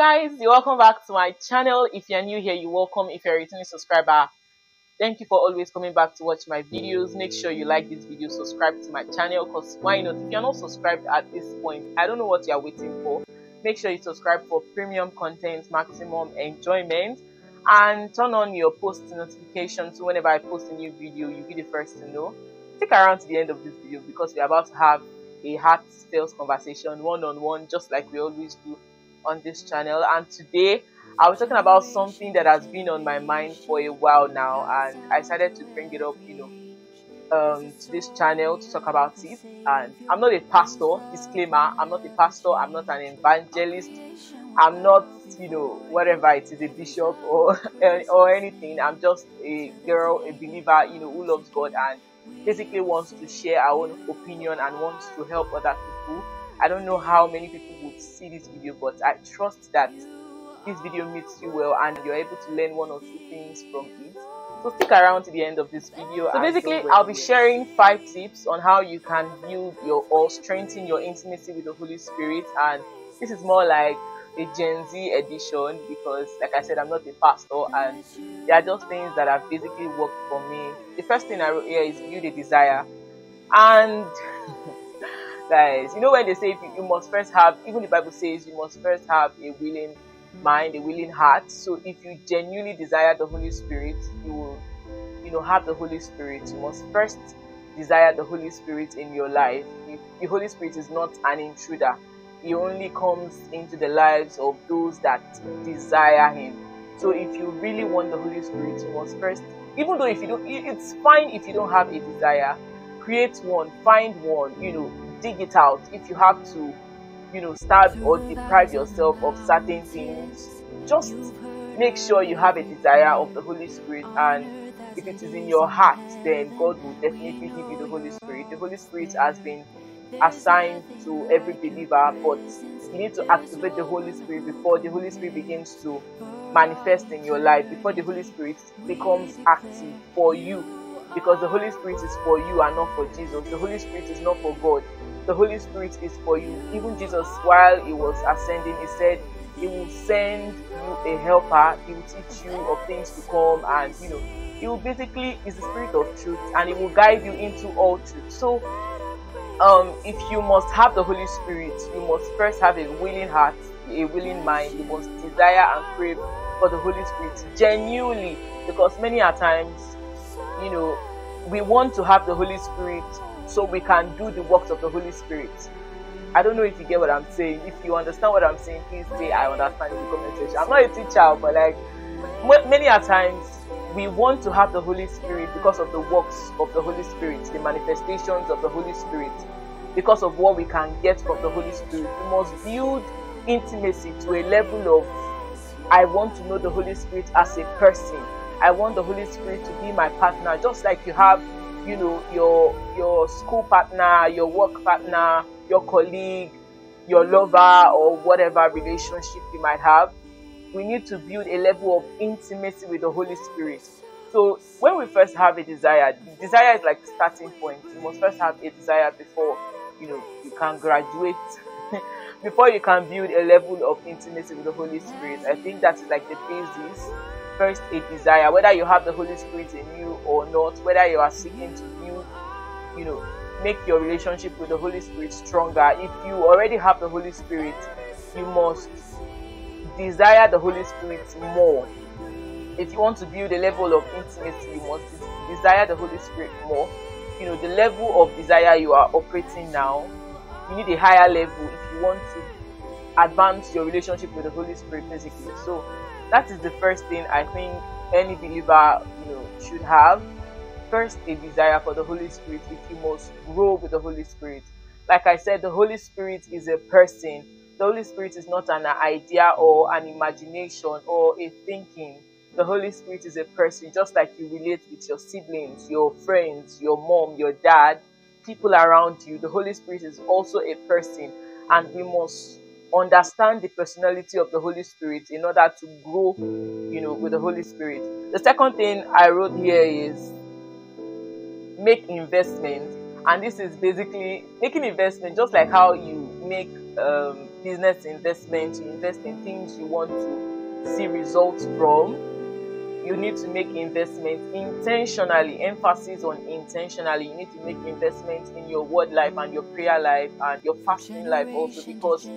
guys, you're welcome back to my channel. If you're new here, you're welcome. If you're a returning subscriber, thank you for always coming back to watch my videos. Make sure you like this video, subscribe to my channel because why not? If you're not subscribed at this point, I don't know what you're waiting for. Make sure you subscribe for premium content, maximum enjoyment, and turn on your post notifications so whenever I post a new video, you'll be the first to know. Stick around to the end of this video because we're about to have a heartfelt conversation one on one, just like we always do on this channel. And today I was talking about something that has been on my mind for a while now, and I decided to bring it up, you know, um, to this channel to talk about it. And I'm not a pastor, disclaimer, I'm not a pastor, I'm not an evangelist, I'm not, you know, whatever it is, a bishop or or anything. I'm just a girl, a believer, you know, who loves God and basically wants to share our own opinion and wants to help other people. I don't know how many people would see this video, but I trust that this video meets you well and you're able to learn one or two things from it. So stick around to the end of this video. So basically, I'll be sharing five tips on how you can build your or strengthen your intimacy with the Holy Spirit. And this is more like a Gen Z edition because, like I said, I'm not a pastor and there are just things that have basically worked for me. The first thing I wrote here is build a desire. And guys, you know when they say you, you must first have, even the Bible says you must first have a willing mm. mind, a willing heart. So if you genuinely desire the Holy Spirit, you will, you know, have the Holy Spirit. You must first desire the Holy Spirit in your life. If the Holy Spirit is not an intruder, he only comes into the lives of those that desire him. So if you really want the Holy Spirit, you must first, even though if you don't, it's fine if you don't have a desire, create one, find one, you know, dig it out. If you have to, you know, starve or deprive yourself of certain things, just make sure you have a desire of the Holy Spirit and if it is in your heart, then God will definitely give you the Holy Spirit. The Holy Spirit has been assigned to every believer, but you need to activate the Holy Spirit before the Holy Spirit begins to manifest in your life, before the Holy Spirit becomes active for you. Because the Holy Spirit is for you and not for Jesus. The Holy Spirit is not for God. The Holy Spirit is for you. Even Jesus, while he was ascending, he said, He will send you a helper, He will teach you of things to come, and you know, He will basically is the Spirit of truth and He will guide you into all truth. So um, if you must have the Holy Spirit, you must first have a willing heart, a willing mind. You must desire and crave for the Holy Spirit genuinely, because many a times, you know, we want to have the Holy Spirit so we can do the works of the Holy Spirit. I don't know if you get what I'm saying. If you understand what I'm saying, please say I understand in the comment section. I'm not a teacher, but like many a times we want to have the Holy Spirit because of the works of the Holy Spirit, the manifestations of the Holy Spirit, because of what we can get from the Holy Spirit. We must build intimacy to a level of I want to know the Holy Spirit as a person. I want the Holy Spirit to be my partner, just like you have, you know, your your school partner, your work partner, your colleague, your lover, or whatever relationship you might have we need to build a level of intimacy with the Holy Spirit. So when we first have a desire, desire is like the starting point. You must first have a desire before you know you can graduate, before you can build a level of intimacy with the Holy Spirit. I think that's like the basis. First, a desire, whether you have the Holy Spirit in you or not, whether you are seeking to build, you know, make your relationship with the Holy Spirit stronger. If you already have the Holy Spirit, you must desire the Holy Spirit more. If you want to build a level of intimacy, you must desire the Holy Spirit more. You know, the level of desire you are operating now, you need a higher level if you want to advance your relationship with the Holy Spirit physically. So that is the first thing I think any believer, you know, should have. First, a desire for the Holy Spirit if you must grow with the Holy Spirit. Like I said, the Holy Spirit is a person the Holy Spirit is not an idea or an imagination or a thinking. The Holy Spirit is a person, just like you relate with your siblings, your friends, your mom, your dad, people around you. The Holy Spirit is also a person, and we must understand the personality of the Holy Spirit in order to grow, you know, with the Holy Spirit. The second thing I wrote here is make investment, and this is basically making investment, just like how you make um, business investment, you invest in things you want to see results from, you need to make investments intentionally, emphasis on intentionally. You need to make investments in your word life and your prayer life and your fasting life also because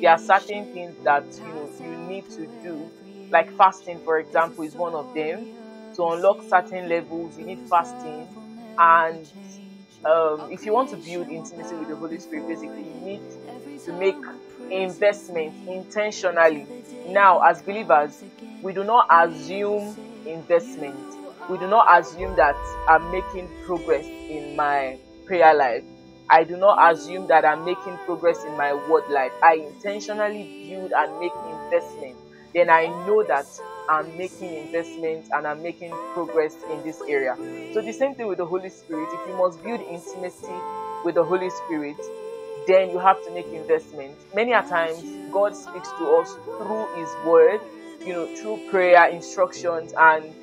there are certain things that you know you need to do. Like fasting, for example, is one of them. To unlock certain levels, you need fasting and um, if you want to build intimacy with the Holy Spirit, basically, you need to make investment intentionally. Now, as believers, we do not assume investment. We do not assume that I'm making progress in my prayer life. I do not assume that I'm making progress in my word life. I intentionally build and make investment. Then I know that I'm making investments and I'm making progress in this area. So the same thing with the Holy Spirit. If you must build intimacy with the Holy Spirit, then you have to make investments. Many a times God speaks to us through His Word, you know, through prayer, instructions, and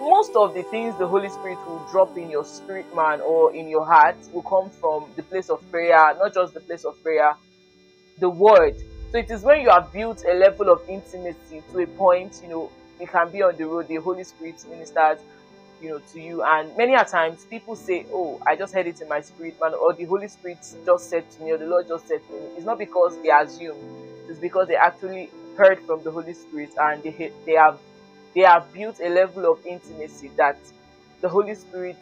most of the things the Holy Spirit will drop in your spirit man or in your heart will come from the place of prayer, not just the place of prayer, the Word so it is when you have built a level of intimacy to a point, you know, you can be on the road, the Holy Spirit ministers, you know, to you. And many a times people say, Oh, I just heard it in my spirit, man, or the Holy Spirit just said to me, or the Lord just said to me. It's not because they assume, it's because they actually heard from the Holy Spirit and they they have they have built a level of intimacy that the Holy Spirit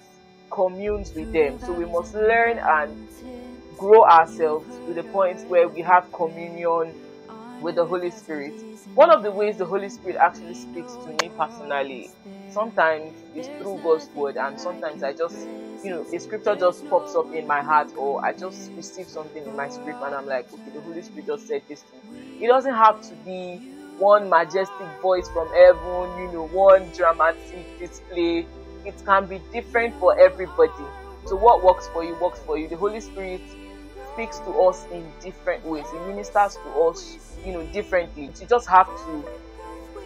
communes with them. So we must learn and grow ourselves to the point where we have communion with the Holy Spirit. One of the ways the Holy Spirit actually speaks to me personally, sometimes it's through God's word, and sometimes I just, you know, a scripture just pops up in my heart, or I just receive something in my spirit, and I'm like, okay, the Holy Spirit just said this to me. It doesn't have to be one majestic voice from heaven, you know, one dramatic display. It can be different for everybody. So, what works for you works for you. The Holy Spirit speaks to us in different ways. He ministers to us, you know, differently. You just have to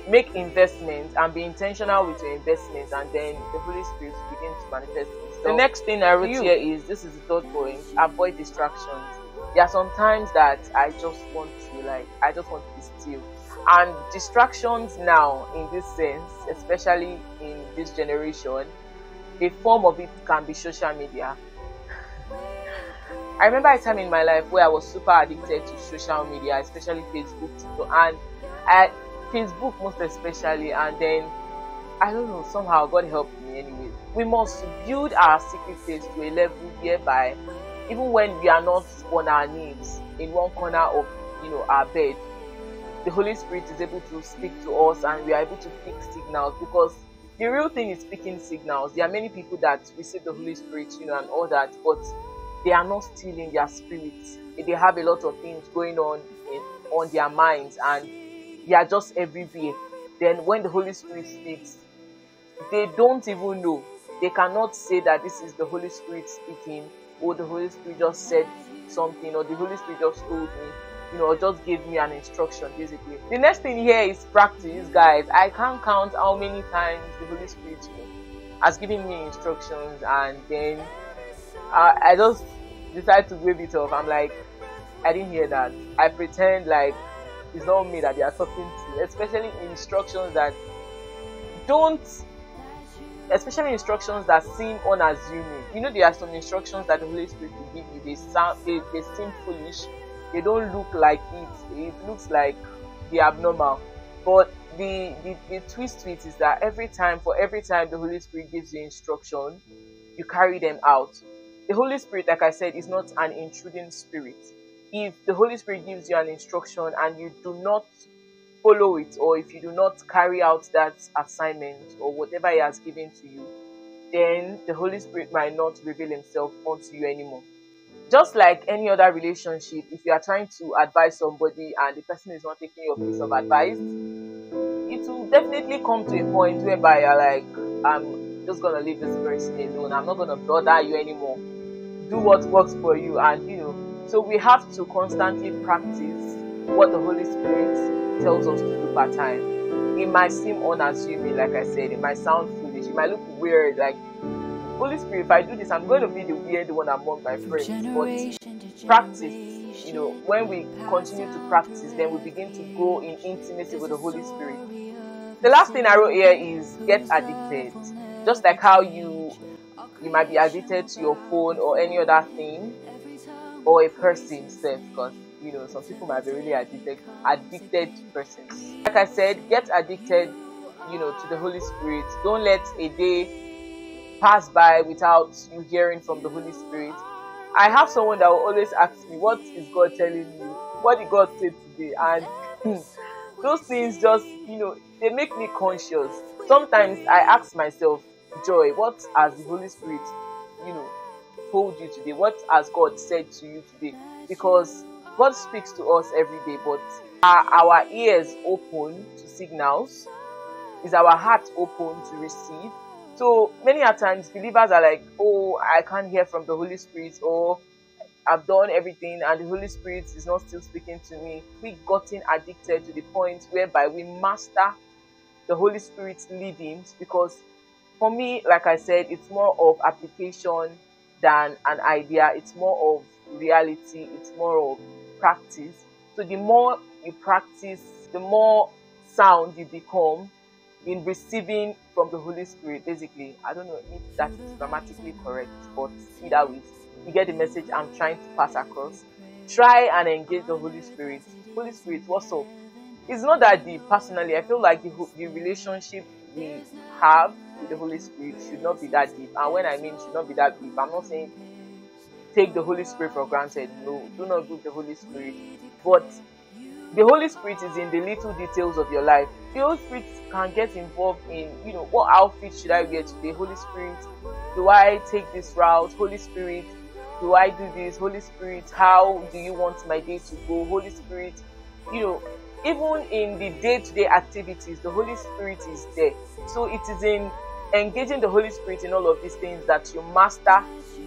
make investments and be intentional with your investments, and then the Holy Spirit begins to manifest. The next thing I wrote here is this is the third point: avoid distractions. There are some times that I just want to like, I just want to be still. And distractions now, in this sense, especially in this generation, a form of it can be social media I remember a time in my life where I was super addicted to social media, especially Facebook, and I, Facebook most especially, and then I don't know, somehow God helped me anyway. We must build our secret place to a level whereby even when we are not on our knees in one corner of you know our bed, the Holy Spirit is able to speak to us and we are able to pick signals because the real thing is picking signals. There are many people that receive the Holy Spirit, you know, and all that, but they are not still in their spirits. They have a lot of things going on in, on their minds and they are just everywhere. Then when the Holy Spirit speaks, they don't even know. They cannot say that this is the Holy Spirit speaking, or the Holy Spirit just said something, or the Holy Spirit just told me, you know, or just gave me an instruction basically. The next thing here is practice, guys. I can't count how many times the Holy Spirit has given me instructions and then I, I just decide to wave it off. I'm like, I didn't hear that. I pretend like it's not me that they are talking to, especially instructions that don't, especially instructions that seem unassuming. You know, there are some instructions that the Holy Spirit will give you. They sound, they, they seem foolish. They don't look like it. It looks like the abnormal. But the, the, the twist to it is that every time, for every time the Holy Spirit gives you instruction, you carry them out the Holy Spirit, like I said, is not an intruding spirit. If the Holy Spirit gives you an instruction and you do not follow it, or if you do not carry out that assignment or whatever He has given to you, then the Holy Spirit might not reveal Himself unto you anymore. Just like any other relationship, if you are trying to advise somebody and the person is not taking your piece of advice, it will definitely come to a point whereby you're like, I'm just gonna leave this person alone. I'm not gonna bother you anymore do what works for you and you know so we have to constantly practice what the holy spirit tells us to do part time it might seem unassuming like i said it might sound foolish it might look weird like holy spirit if i do this i'm going to be the weird one among my friends but practice you know, when we continue to practice, then we begin to grow in intimacy with the Holy Spirit. The last thing I wrote here is get addicted. Just like how you you might be addicted to your phone or any other thing or a person self because you know some people might be really addicted addicted persons like i said get addicted you know to the holy spirit. Don't let a day pass by without you hearing from the holy spirit. I have someone that will always ask me what is god telling you? What did god say today and hmm, those things just you know they make me conscious. Sometimes i ask myself joy what has the holy spirit you know told you today what has god said to you today? Because god speaks to us every day but are our ears open to signals? Is our heart open to receive? So many a times believers are like oh i can't hear from the holy spirit or I've done everything and the Holy Spirit is not still speaking to me. We've gotten addicted to the point whereby we master the Holy Spirit's leadings because for me, like I said, it's more of application than an idea. It's more of reality. It's more of practice. So the more you practice, the more sound you become in receiving from the Holy Spirit. Basically, I don't know if that is grammatically correct, but either way, you get the message I'm trying to pass across. Try and engage the Holy Spirit. Holy Spirit, what's up? It's not that deep. Personally, I feel like the, the relationship we have the Holy Spirit should not be that deep. And when I mean should not be that deep, I'm not saying take the Holy Spirit for granted. No, do not give the Holy Spirit. But the Holy Spirit is in the little details of your life. The Holy Spirit can get involved in, you know, what outfit should I wear today? Holy Spirit, do I take this route? Holy Spirit, do I do this? Holy Spirit, how do you want my day to go? Holy Spirit, you know, even in the day-to-day activities, the Holy Spirit is there. So it is in engaging the Holy Spirit in all of these things that you master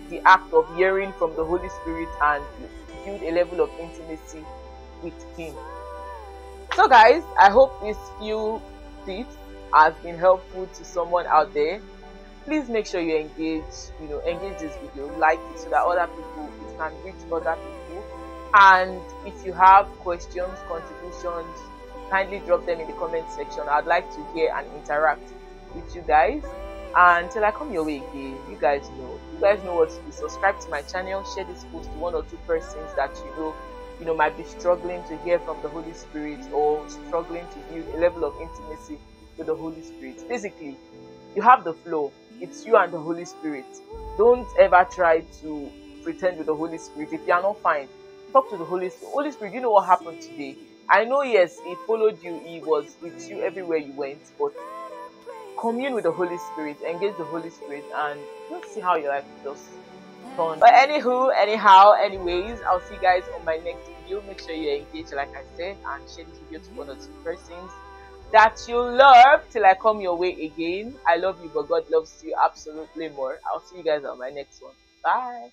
the act of hearing from the Holy Spirit and build a level of intimacy with Him. So, guys, I hope these few tips have been helpful to someone out there. Please make sure you engage, you know, engage this video, like it so that other people it can reach other people. And if you have questions, contributions, kindly drop them in the comment section. I'd like to hear and interact with you guys. And until I come your way again, you guys know, you guys know what to do. Subscribe to my channel, share this post to one or two persons that you know, you know, might be struggling to hear from the Holy Spirit or struggling to build a level of intimacy with the Holy Spirit. Basically, you have the flow. It's you and the Holy Spirit. Don't ever try to pretend with the Holy Spirit. If you are not fine, talk to the Holy Spirit. Holy Spirit, you know what happened today? I know, yes, He followed you. He was with you everywhere you went, but commune with the Holy Spirit, engage the Holy Spirit, and you'll see how your life just turn. But anywho, anyhow, anyways, I'll see you guys on my next video. Make sure you engage, like I said, and share this video to one or two persons that you love till I come your way again. I love you, but God loves you absolutely more. I'll see you guys on my next one. Bye.